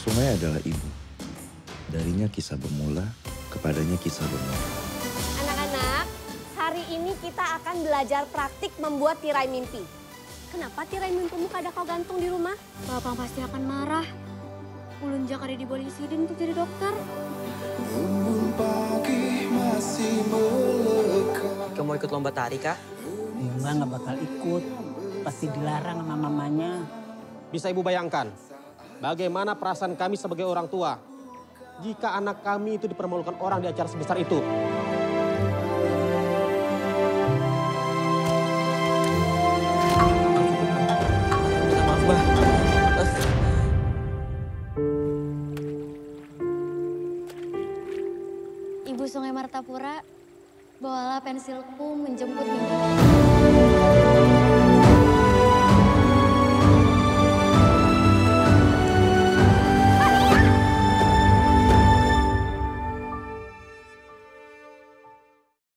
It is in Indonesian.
Sungai adalah ibu. Darinya kisah bermula, kepadanya kisah bermula. Anak-anak, hari ini kita akan belajar praktik membuat tirai mimpi. Kenapa tirai mimpimu kada kau gantung di rumah? Bapak pasti akan marah. Ulun di Sidin untuk jadi dokter. Kamu mau ikut lomba tari kah? Bunga nggak bakal ikut. Pasti dilarang sama mamanya. Bisa ibu bayangkan bagaimana perasaan kami sebagai orang tua jika anak kami itu dipermalukan orang di acara sebesar itu. Ibu Sungai Martapura, bawalah pensilku menjemput mimpi.